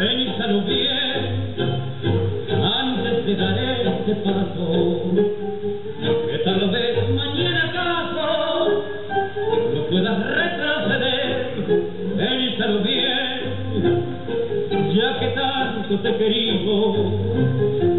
Enséalo bien antes de dar este paso. Que tal vez mañana caso y no puedas retrasarle. Enséalo bien, ya que tanto te querí.